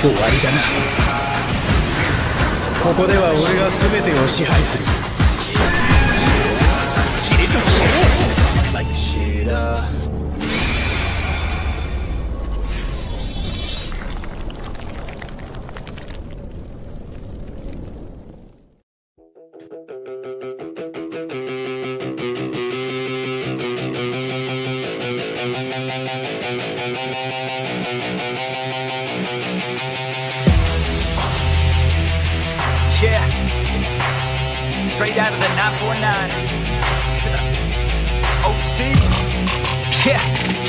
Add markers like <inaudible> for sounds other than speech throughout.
終わりだな。ここでは俺が全てを支配する。チリと Straight out of the 949. OC. <laughs> Yeah,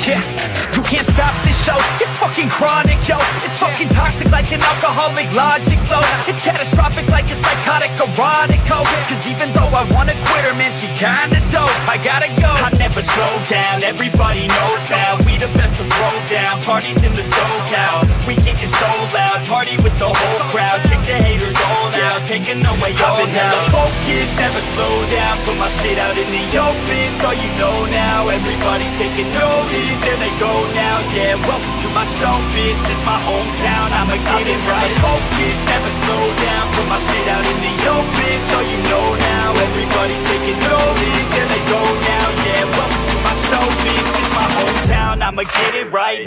yeah. You can't stop this show. It's fucking chronic, yo. It's fucking toxic like an alcoholic logic flow. It's catastrophic like a psychotic erotic code. Cause even though I wanna quit her, man, she kinda dope. I gotta go. I never slow down. Everybody knows now. We the best to throw down. Parties in the SoCal. All I've been hella focused. Never slow down. Put my shit out in the open. So you know now. Everybody's taking notice. There they go now. Yeah, welcome to my show, bitch. This my hometown. I'ma get it right. Focused. Never slow down. Put my shit out in the open. So you know now. Everybody's taking notice. There they go now. Yeah, welcome to my show, bitch. This my hometown. I'ma get it right.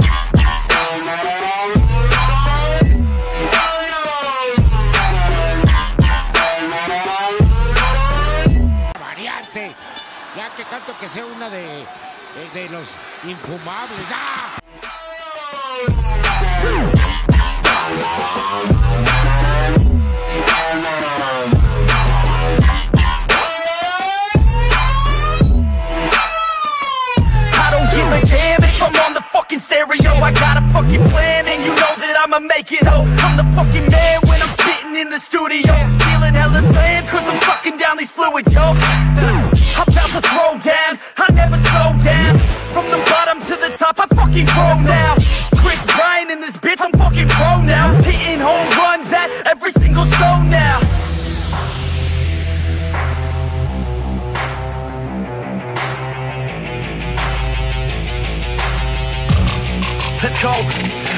Sea una de, de, de los infumables. ¡Ah! I don't give a damn if I'm on the fucking stereo. I got a fucking plan and you know that I'ma make it ho. I'm the fucking man when I'm sitting in the studio. Feeling hella slam cause I'm sucking down these fluids, yo. I'm about to throw down,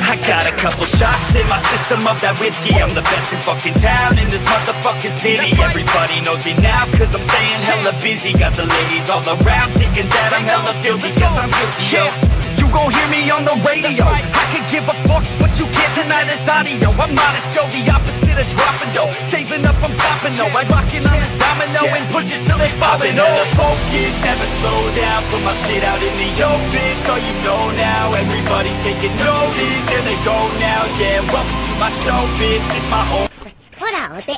I got a couple shots in my system of that whiskey. I'm the best in fucking town in this motherfucking city. Everybody knows me now cause I'm staying hella busy. Got the ladies all around thinking that I'm hella filthy. Guess I'm guilty, yo. You gon' hear me on the radio. I could give a fuck, but you can't deny this audio. I'm modest, Joe, the opposite of dropping dough Saving up, I'm stopping, no. I rock it on this domino and push it till they falling. No focus, never slow down. Put my shit out in the open, so you know now. Everybody's taking notice. There they go now, yeah. Welcome to my show, bitch. This my home. ほらお手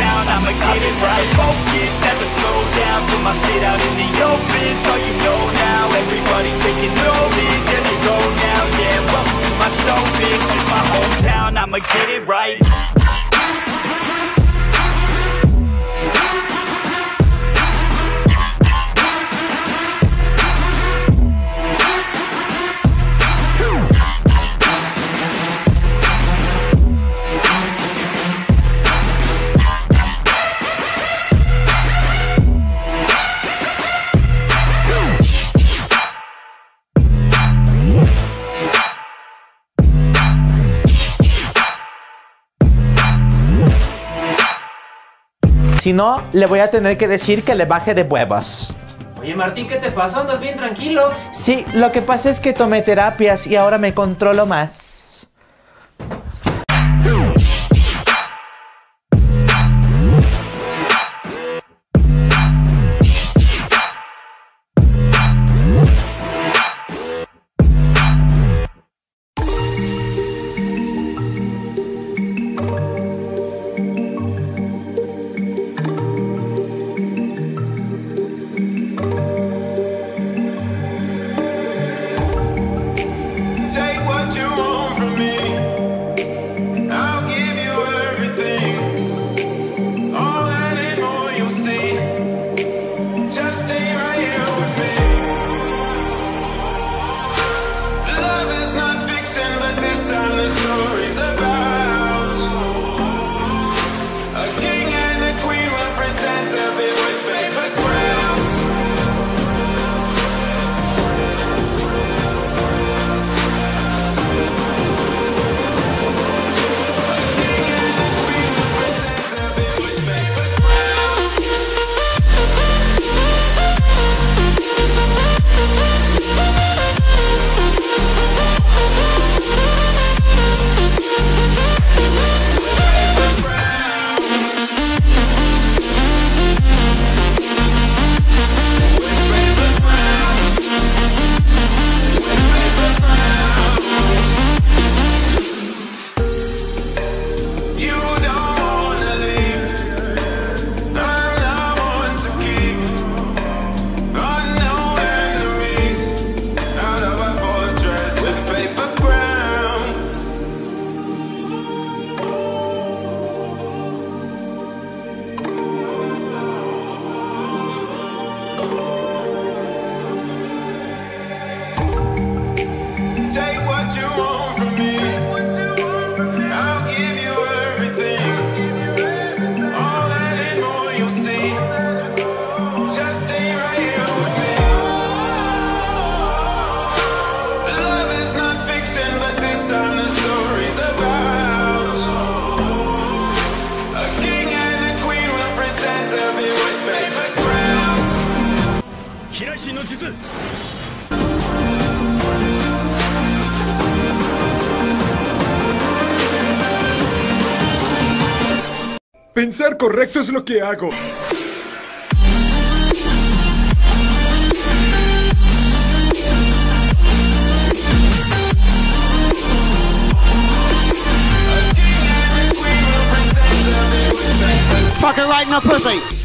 town, I'ma get it right Focus, never slow down Put my shit out in the open So you know I'ma get it right Si no, le voy a tener que decir que le baje de huevos. Oye Martín, ¿qué te pasó? Andas bien tranquilo. Sí, lo que pasa es que tomé terapias y ahora me controlo más. 術 Pensar correcto es lo que hago. Fucking right in the pussy.